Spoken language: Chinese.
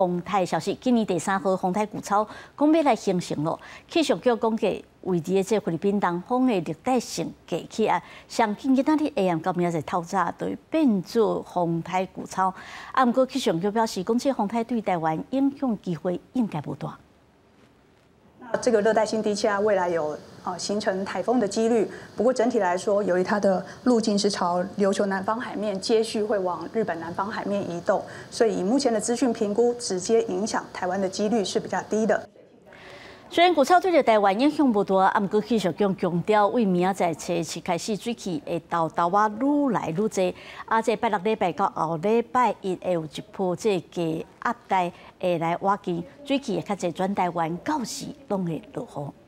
风台消息，今年第三号风台古超讲要来形成咯。气象局讲给位置的这菲律宾东风的热带性低气压，上近今仔日 AM 到明仔透早都会变做风台古超。啊，不过气象局表示，讲这风台对台湾影响机会应该不大。这个热带性低气压未来有啊形成台风的几率，不过整体来说，由于它的路径是朝琉球南方海面，接续会往日本南方海面移动，所以以目前的资讯评估，直接影响台湾的几率是比较低的。虽然古超对着台湾影响不大，啊，不过气象局强调，为明仔载初七开始水气会豆豆啊愈来愈多，啊，这拜六礼拜到后礼拜一会有一波这个压带会来瓦近，水气会较侪转台湾，到时拢会落雨。